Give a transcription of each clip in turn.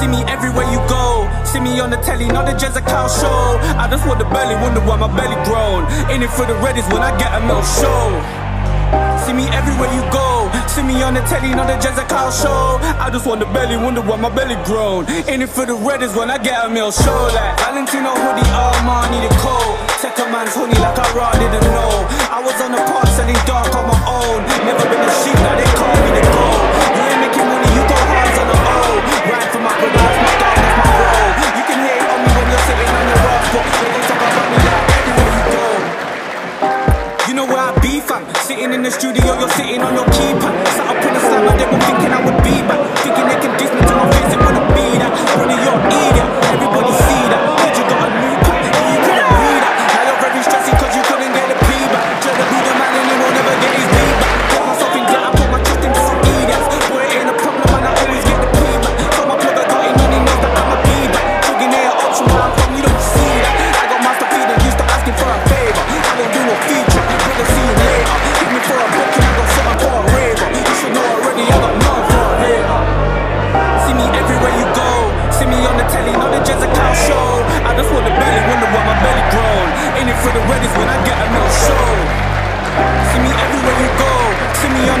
See me everywhere you go. See me on the telly, not the Jezebel show. I just want the belly, wonder why my belly grown. In it for the reddies when I get a milk show. See me everywhere you go. See me on the telly, not the Jezebel show. I just want the belly, wonder why my belly grown. In it for the reddies when I get a meal show. Like Valentino hoodie, Armani the coat. Second man's honey like I raw didn't G fam. Sitting in the studio, you're sitting on your keypad. Sat up in the slammer, they were thinking I would be back. Thinking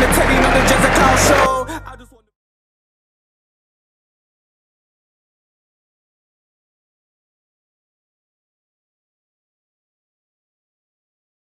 meditating on the Jessica show.